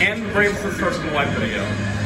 And the Braves are starting the live video.